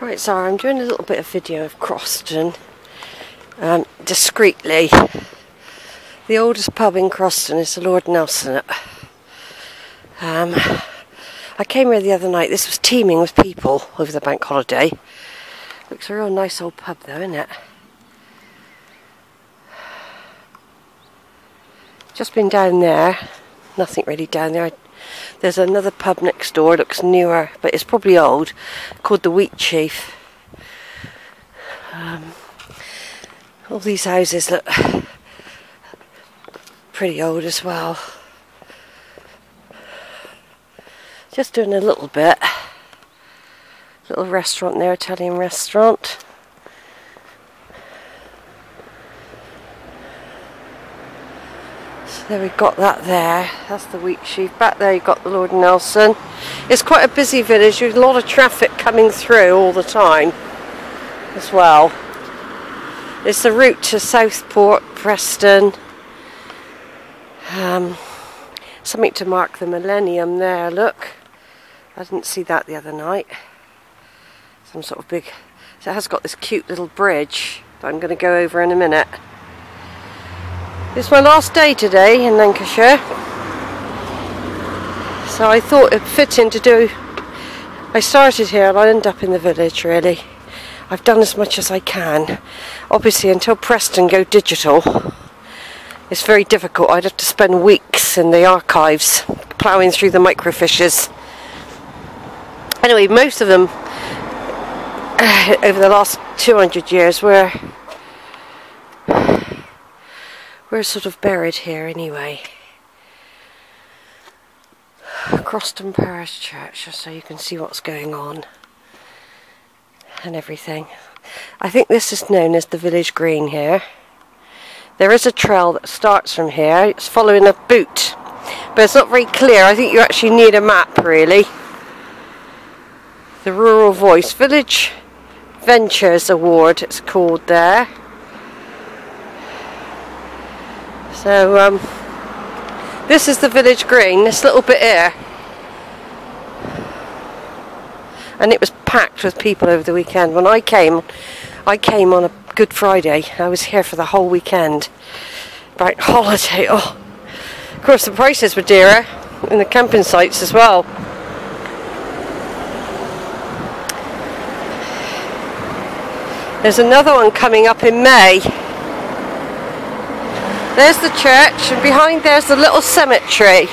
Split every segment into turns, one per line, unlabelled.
Right, so I'm doing a little bit of video of Croston, um, discreetly. The oldest pub in Croston is the Lord Nelson. Um, I came here the other night. This was teeming with people over the bank holiday. Looks a real nice old pub though, isn't it? Just been down there. Nothing really down there. There's another pub next door, looks newer, but it's probably old, called the Wheat Sheaf. Um, all these houses look pretty old as well. Just doing a little bit. Little restaurant there, Italian restaurant. There we've got that there. That's the wheat sheaf. Back there you've got the Lord Nelson. It's quite a busy village. There's a lot of traffic coming through all the time as well. It's the route to Southport, Preston. Um, something to mark the millennium there, look. I didn't see that the other night. Some sort of big... So it has got this cute little bridge that I'm going to go over in a minute. It's my last day today in Lancashire. So I thought it fitting to do. I started here and I end up in the village really. I've done as much as I can. Obviously until Preston go digital it's very difficult. I'd have to spend weeks in the archives ploughing through the microfiches. Anyway, most of them over the last 200 years were we're sort of buried here anyway. Croston Parish Church, just so you can see what's going on and everything. I think this is known as the village green here. There is a trail that starts from here. It's following a boot, but it's not very clear. I think you actually need a map, really. The Rural Voice Village Ventures Award, it's called there. So um, this is the village green, this little bit here. And it was packed with people over the weekend. When I came, I came on a Good Friday. I was here for the whole weekend. Right, holiday. Oh, of course the prices were dearer in the camping sites as well. There's another one coming up in May. There's the church and behind there's the little cemetery.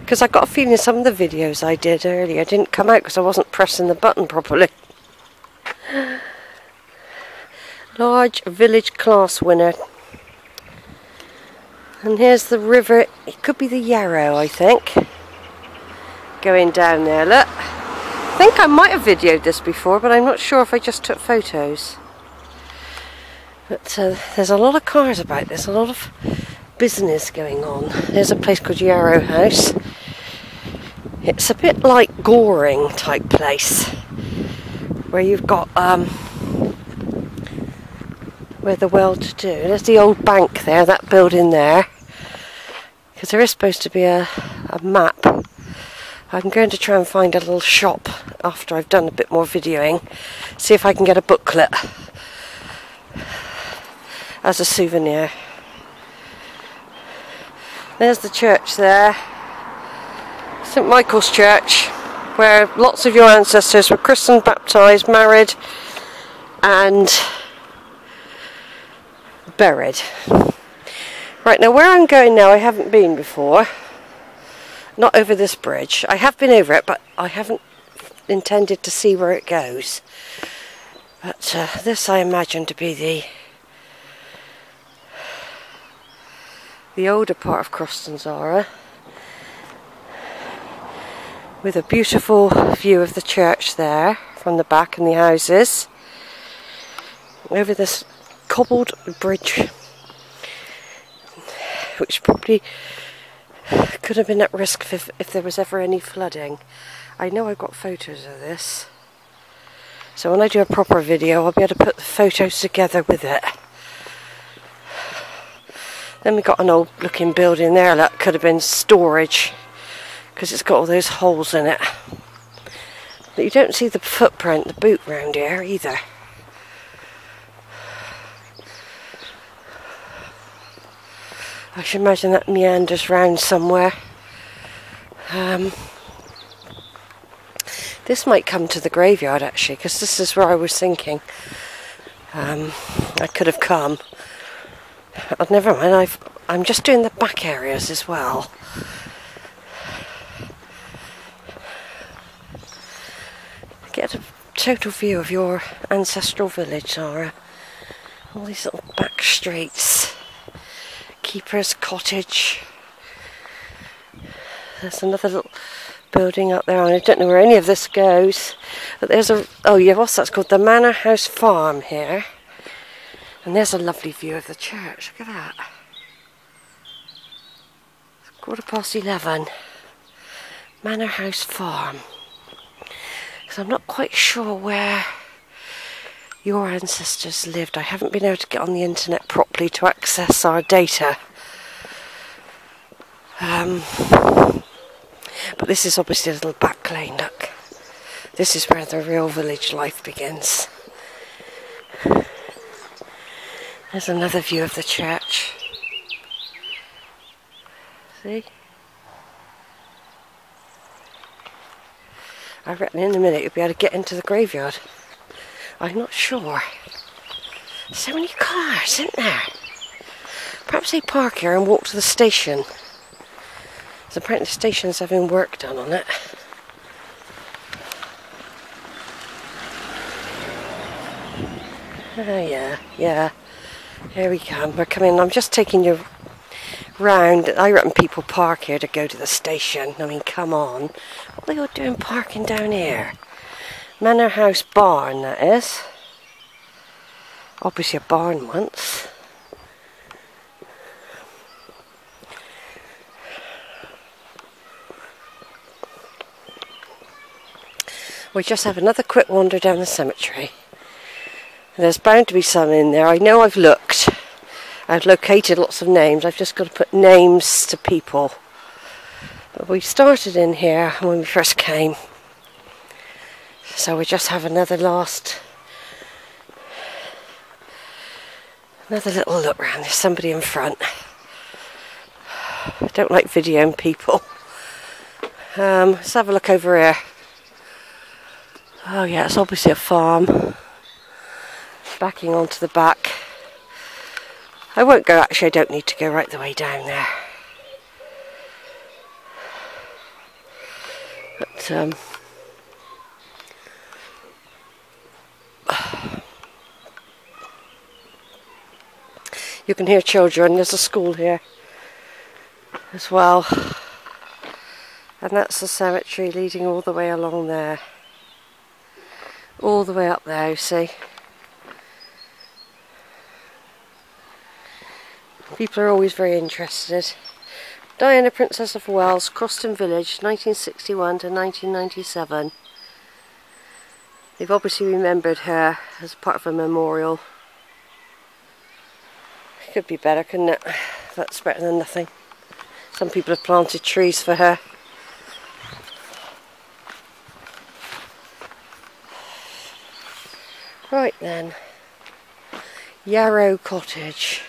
Because I got a feeling some of the videos I did earlier didn't come out because I wasn't pressing the button properly. Large village class winner. And here's the river, it could be the Yarrow I think. Going down there, look think I might have videoed this before, but I'm not sure if I just took photos. But uh, there's a lot of cars about. There's a lot of business going on. There's a place called Yarrow House. It's a bit like Goring type place, where you've got um, where the well-to-do. There's the old bank there, that building there, because there is supposed to be a, a map I'm going to try and find a little shop after I've done a bit more videoing, see if I can get a booklet as a souvenir. There's the church there, St Michael's Church, where lots of your ancestors were christened, baptised, married, and buried. Right, now where I'm going now I haven't been before not over this bridge. I have been over it, but I haven't intended to see where it goes. But uh, this I imagine to be the the older part of Croston Zara with a beautiful view of the church there from the back and the houses over this cobbled bridge which probably could have been at risk if, if there was ever any flooding. I know I've got photos of this. So when I do a proper video, I'll be able to put the photos together with it. Then we got an old looking building there that could have been storage because it's got all those holes in it. But you don't see the footprint, the boot round here either. I should imagine that meanders round somewhere. Um, this might come to the graveyard actually, because this is where I was thinking. Um, I could have come. Oh, never mind, I've, I'm just doing the back areas as well. Get a total view of your ancestral village, Zara. All these little back streets. Keeper's Cottage. There's another little building up there. And I don't know where any of this goes. But there's a, oh yeah, what's that's called? The Manor House Farm here. And there's a lovely view of the church. Look at that. It's quarter past eleven. Manor House Farm. So I'm not quite sure where your ancestors lived. I haven't been able to get on the internet properly to access our data. Um, but this is obviously a little back lane, look. This is where the real village life begins. There's another view of the church. See? I reckon in a minute you'll be able to get into the graveyard. I'm not sure. So many cars, isn't there? Perhaps they park here and walk to the station. So apparently the station's having work done on it. Oh yeah, yeah. Here we come. We're coming. I'm just taking you round. I reckon people park here to go to the station. I mean, come on. What are they all doing parking down here? Manor House Barn, that is. Obviously a barn once. We just have another quick wander down the cemetery. There's bound to be some in there. I know I've looked. I've located lots of names. I've just got to put names to people. But we started in here when we first came. So we just have another last, another little look round. There's somebody in front. I don't like videoing people. Um, let's have a look over here. Oh yeah, it's obviously a farm. Backing onto the back. I won't go, actually I don't need to go right the way down there. But um, You can hear children. There's a school here as well. And that's the cemetery leading all the way along there. All the way up there, you see. People are always very interested. Diana, Princess of Wales, Croston Village, 1961 to 1997. They've obviously remembered her as part of a memorial. Could be better, couldn't it? That's better than nothing. Some people have planted trees for her. Right then. Yarrow Cottage.